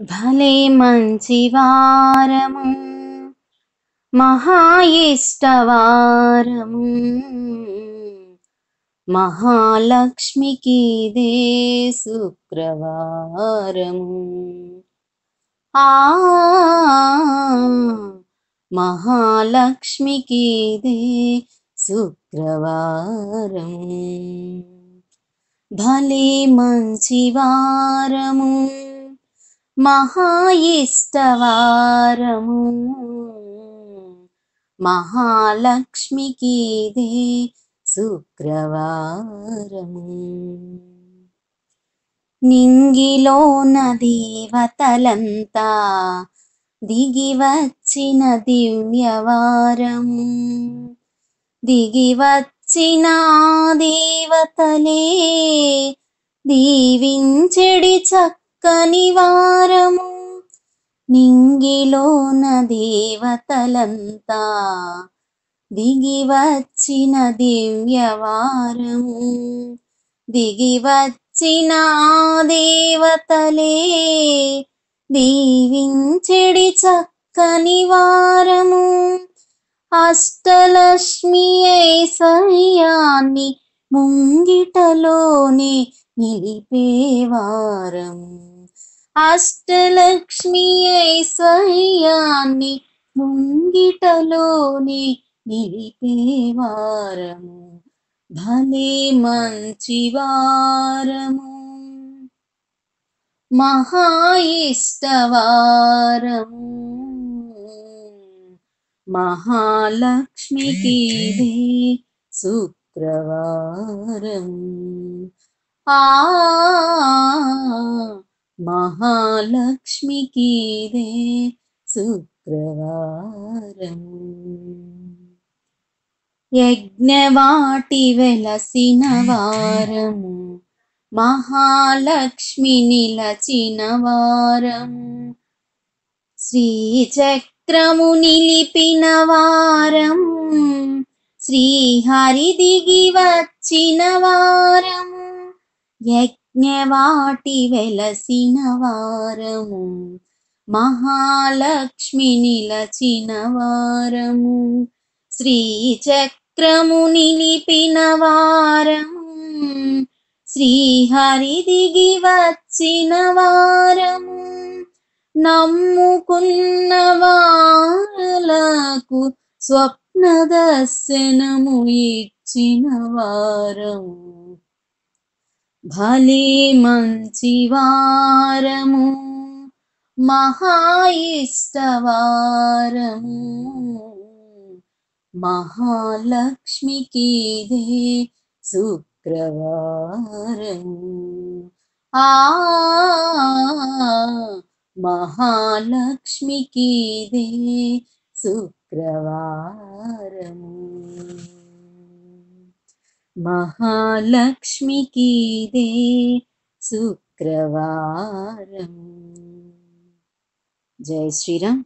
భలే మంచి వారము మహా ఇష్టవారము మహాలక్ష్మికి దే శుక్రవారము ఆ మహాలక్ష్మికి దే శుక్రవారం భలే మంచి మహాయిష్టవారము. మహా మహాలక్ష్మికి దే శుక్రవారము. నింగిలోన దేవతలంతా దిగి వచ్చిన దివ్యవారము. దిగి వచ్చిన దేవతలే దీవించెడి చక్క వారము నింగిలోన దేవతలంతా దిగి వచ్చిన దివ్యవారము దిగి వచ్చిన దేవతలే దీవించెడి చక్కని వారము. అష్టలక్ష్మి ఐశ్వర్యాన్ని ముంగిటలోనే నిలిపేవారము అష్టలక్ష్మి ఐశ్వర్యాన్ని ముంగిటలోనే నిలిపేవారము భలే మంచి వారము. మహా ఇష్టవారము మహాలక్ష్మికి దే శుక్రవారం. ఆ మహాలక్ష్మికి దే శుక్రవారం. యజ్ఞవాటి వెలసిన వారము మహాలక్ష్మి నిలచిన వారం. శ్రీచక్రము నిలిపిన వారం శ్రీహరి దిగి వచ్చిన వారము జ్ఞవాటి వెలసిన వారము మహాలక్ష్మి నిలచిన వారము శ్రీచక్రము నిలిపిన వారము శ్రీహరి దిగి వచ్చిన వారము నమ్ముకున్న వారలకు స్వప్న దర్శనము ఇచ్చిన వారము. భలే మంచి వారము మహా ఇష్టవారము మహాలక్ష్మికిదే శుక్రవారము ఆ మహాలక్ష్మికిదే శుక్రవారము. మహాలక్ష్మికి దే శుక్రవారం జై శ్రీరామ్